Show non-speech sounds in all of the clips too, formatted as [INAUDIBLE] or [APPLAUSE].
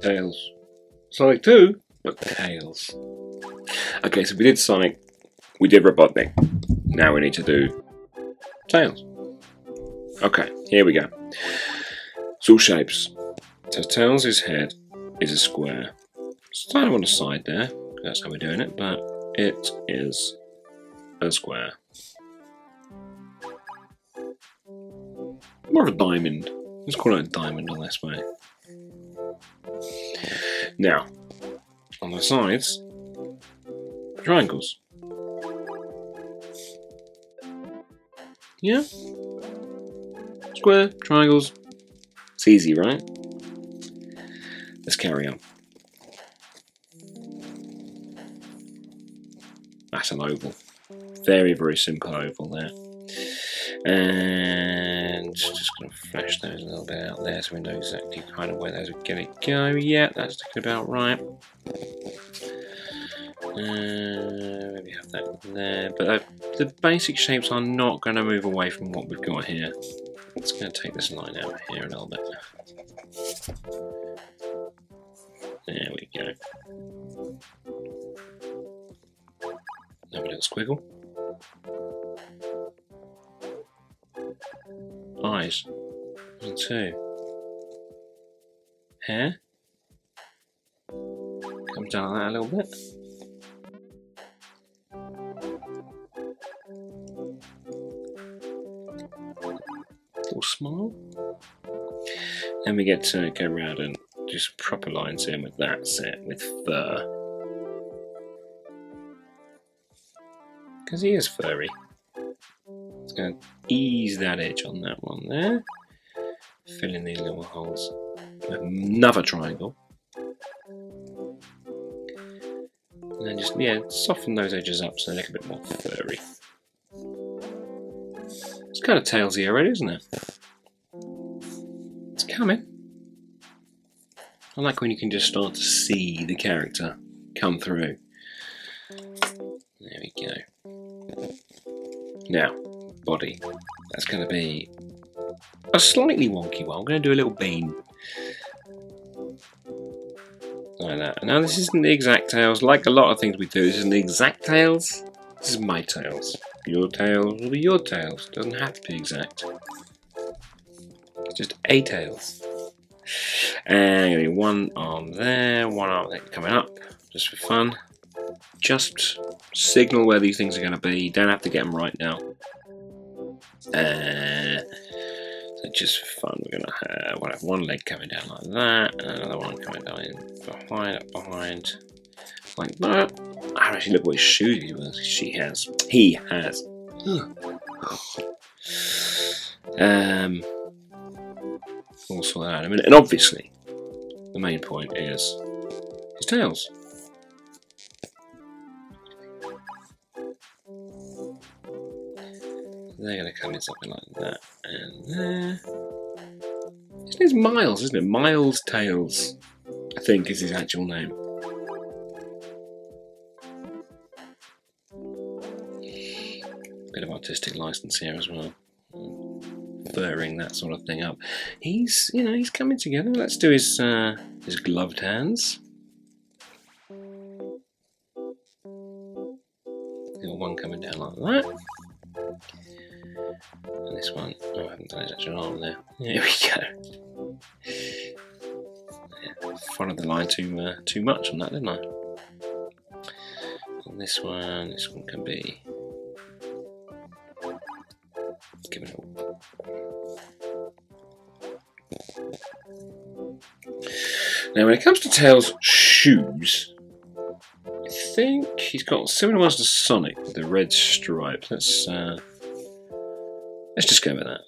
Tails. Sonic 2, but Tails. Okay, so we did Sonic, we did Robotnik. Now we need to do Tails. Okay, here we go. It's all shapes. So Tails' head is a square. It's kind of on the side there, that's how we're doing it, but it is a square. More of a diamond. Let's call it a diamond on this way. Now, on the sides, triangles. Yeah? Square, triangles. It's easy, right? Let's carry on. That's an oval. Very, very simple oval there. And just going to flash those a little bit out there so we know exactly kind of where those are going to go. Yeah, that's looking about right. Uh, maybe have that there. But uh, the basic shapes are not going to move away from what we've got here. It's going to take this line out here a little bit. There we go. A little squiggle. Eyes. One, two. Hair. Come down that a little bit. Little smile. Then we get to go around and do some proper lines in with that set with fur. Because he is furry. Going to ease that edge on that one there. Fill in these little holes. Another triangle. And then just, yeah, soften those edges up so they look a bit more furry. It's kind of tailsy already, isn't it? It's coming. I like when you can just start to see the character come through. There we go. Now, body. That's going to be a slightly wonky one. I'm going to do a little bean. Like that. Now, this isn't the exact tails. Like a lot of things we do, this isn't the exact tails. This is my tails. Your tails will be your tails. Doesn't have to be exact. It's just a tails. And going to be one arm there, one arm there coming up, just for fun. Just signal where these things are going to be. You don't have to get them right now. Uh, so just for fun, we're gonna have, we'll have one leg coming down like that, and another one coming down behind, behind, like that. I actually look what shoes he was. She has. He has. [SIGHS] um, we'll sort that out in a minute. And obviously, the main point is his tails. They're going to come in something like that. And there. His name's Miles, isn't it? Miles Tails, I think, is his actual name. Bit of artistic license here as well. Furring that sort of thing up. He's, you know, he's coming together. Let's do his, uh, his gloved hands. Got one coming down like that. This one, oh, I haven't done his actual arm there. There we go. Followed the line too uh, too much on that, didn't I? On this one, this one can be. Give it all. Now, when it comes to Tails' shoes, I think he's got similar ones to Sonic with the red stripe. Let's uh, let's just go with that.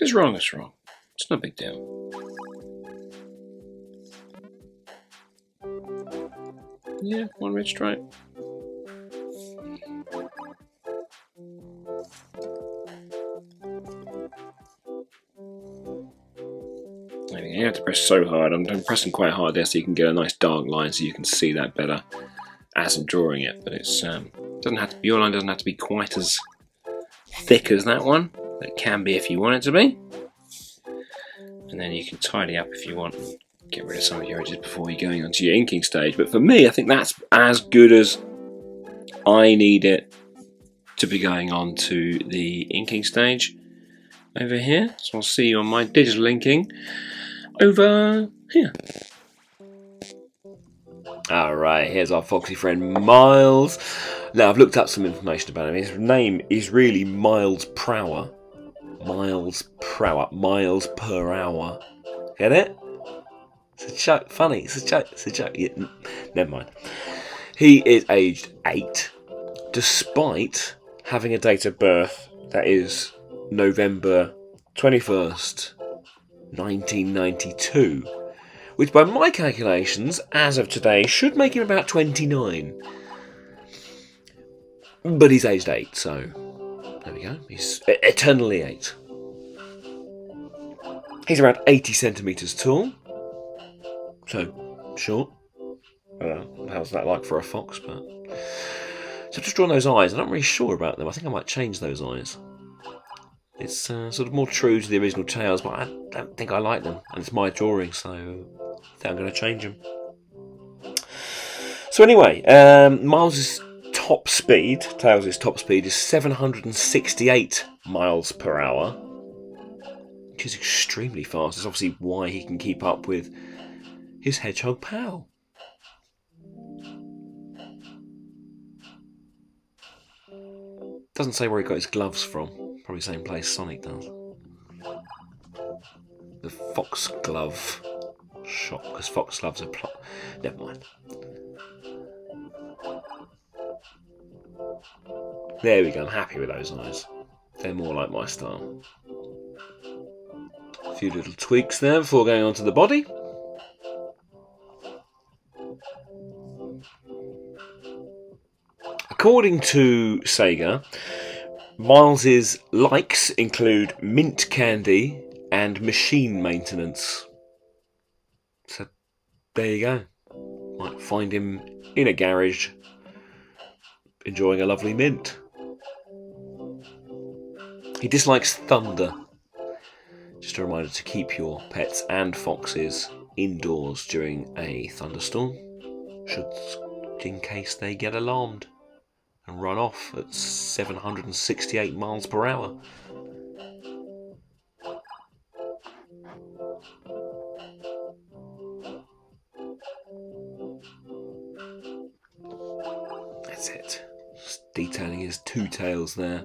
It's wrong, it's wrong. It's no big deal. Yeah, one red stripe. You have to press so hard. I'm, I'm, pressing quite hard there so you can get a nice dark line so you can see that better as I'm drawing it. But it's um, doesn't have to your line doesn't have to be quite as thick as that one. It can be if you want it to be. And then you can tidy up if you want. get rid of some of your edges before you're going onto your inking stage. But for me, I think that's as good as I need it to be going on to the inking stage over here. So I'll see you on my digital inking over here. Alright, here's our foxy friend Miles. Now, I've looked up some information about him. His name is really Miles Prower. Miles Prower. Miles per hour. Get it? It's a joke. Funny. It's a joke. It's a joke. Yeah, never mind. He is aged 8, despite having a date of birth that is November 21st, 1992, which by my calculations, as of today, should make him about 29. But he's aged 8, so we go. He's eternally 8. He's around 80 centimetres tall, so short. I don't know, how's that like for a fox, but. So I've just drawn those eyes. I'm not really sure about them. I think I might change those eyes. It's uh, sort of more true to the original Tails, but I don't think I like them. And it's my drawing, so I'm going to change them. So anyway, um, Miles' top speed, Tails' top speed, is 768 miles per hour, which is extremely fast. It's obviously why he can keep up with his hedgehog pal. Doesn't say where he got his gloves from. Probably same place Sonic does. The fox glove shop, because fox gloves are plot. Never mind. There we go. I'm happy with those eyes. They're more like my style. A few little tweaks there before going on to the body. According to Sega, Miles's likes include mint candy and machine maintenance. So there you go. Might find him in a garage enjoying a lovely mint. He dislikes thunder. Just a reminder to keep your pets and foxes indoors during a thunderstorm, should in case they get alarmed and run off at 768 miles per hour. That's it. Just detailing his two tails there.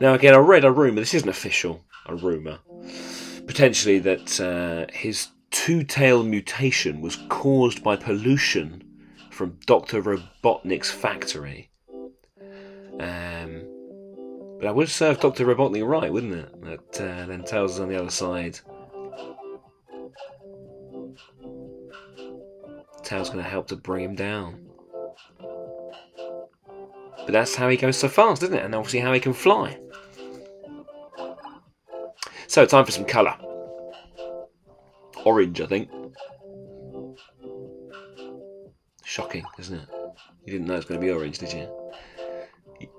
Now, again, I read a rumour, this isn't official, a rumour, potentially that uh, his two tail mutation was caused by pollution from Dr. Robotnik's factory. Um, but I would serve Dr. Robotnik right, wouldn't it? That uh, then Tails us on the other side. Tails going to help to bring him down. But that's how he goes so fast, isn't it? And obviously how he can fly. So, time for some colour. Orange, I think. Shocking, isn't it? You didn't know it was going to be orange, did you?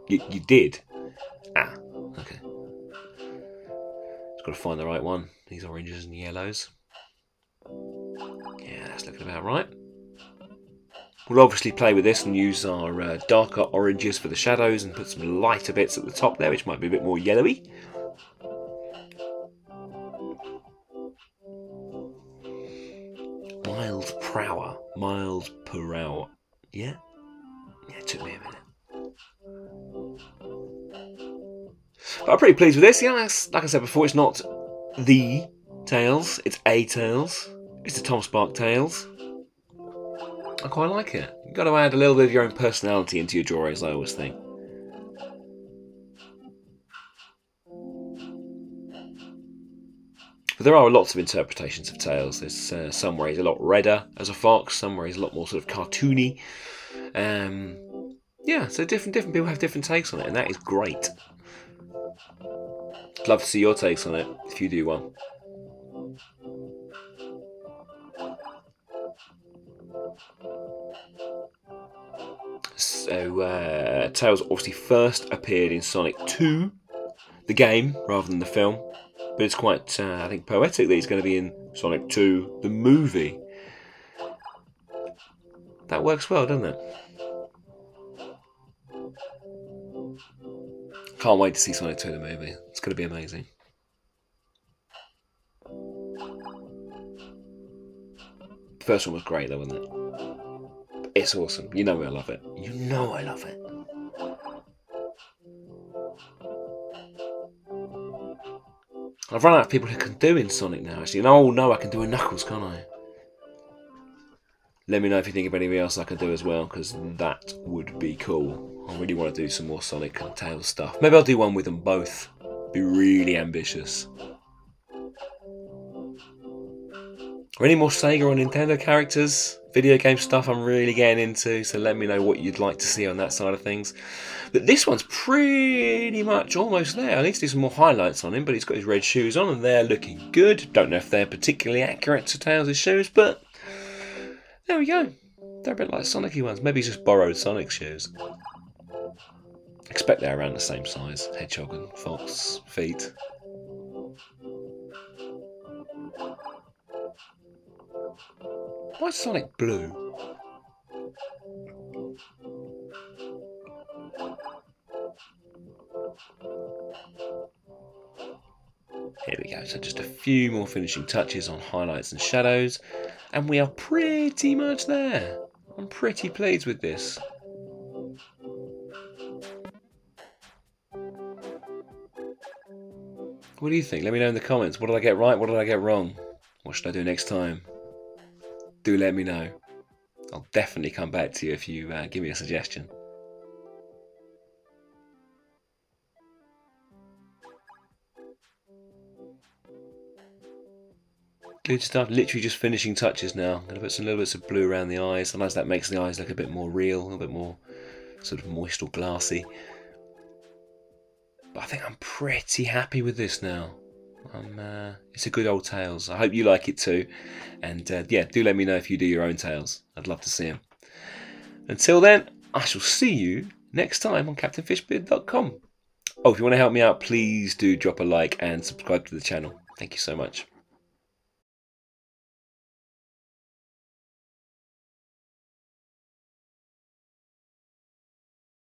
You, you did? Ah, okay. Just got to find the right one. These oranges and yellows. Yeah, that's looking about right. We'll obviously play with this and use our uh, darker oranges for the shadows and put some lighter bits at the top there, which might be a bit more yellowy. Hour. Miles per hour. Yeah? Yeah, it took me a minute. But I'm pretty pleased with this. Yeah, like I said before, it's not the Tails, it's a Tails. It's the Tom Spark Tails. I quite like it. You've got to add a little bit of your own personality into your drawings, I always think. But there are lots of interpretations of Tails. There's uh, some where he's a lot redder as a fox, some where he's a lot more sort of cartoony. Um, yeah, so different different people have different takes on it, and that is great. Love to see your takes on it if you do one. So, uh, Tails obviously first appeared in Sonic 2, the game, rather than the film. But it's quite, uh, I think, poetic that he's going to be in Sonic 2, the movie. That works well, doesn't it? Can't wait to see Sonic 2 the movie. It's going to be amazing. The first one was great though, wasn't it? It's awesome. You know I love it. You know I love it. I've run out of people who can do in Sonic now, actually. Oh no, I can do a Knuckles, can't I? Let me know if you think of anything else I can do as well, because that would be cool. I really want to do some more Sonic and Tails stuff. Maybe I'll do one with them both. Be really ambitious. Are any more Sega or Nintendo characters? Video game stuff I'm really getting into, so let me know what you'd like to see on that side of things. But this one's pretty much almost there. I need to do some more highlights on him, but he's got his red shoes on and they're looking good. Don't know if they're particularly accurate to Tails' shoes, but there we go. They're a bit like Sonic ones. Maybe he's just borrowed Sonic shoes. Expect they're around the same size. Hedgehog and Fox feet. Why Sonic blue? Here we go, so just a few more finishing touches on highlights and shadows, and we are pretty much there. I'm pretty pleased with this. What do you think? Let me know in the comments. What did I get right? What did I get wrong? What should I do next time? Do let me know. I'll definitely come back to you if you uh, give me a suggestion. Good stuff. Literally just finishing touches now. I'm going to put some little bits of blue around the eyes. Sometimes that makes the eyes look a bit more real, a little bit more sort of moist or glassy. But I think I'm pretty happy with this now. Uh, it's a good old Tails. I hope you like it too. And uh, yeah, do let me know if you do your own Tails. I'd love to see them. Until then, I shall see you next time on CaptainFishbeard.com. Oh, if you want to help me out, please do drop a like and subscribe to the channel. Thank you so much.